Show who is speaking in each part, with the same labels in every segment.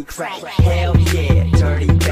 Speaker 1: crack.
Speaker 2: Hell yeah, dirty
Speaker 3: bad.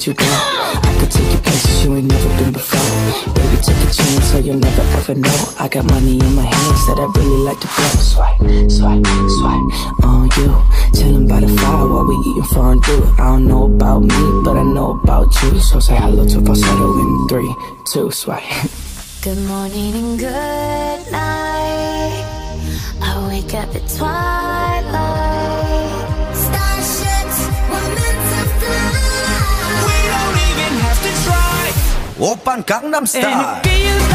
Speaker 1: let you go I could take you places you ain't never been before. Baby, take a chance so you'll never ever know. I got money in my hands that I really like to blow Swipe, swipe, swipe on you. Chillin' by the fire while we eatin' fondue. I don't know about me, but I know about you. So say hello to falsetto in three, two, swipe.
Speaker 3: Good morning and good night. I wake up at twilight.
Speaker 4: Open Gangnam Style.
Speaker 5: Eh,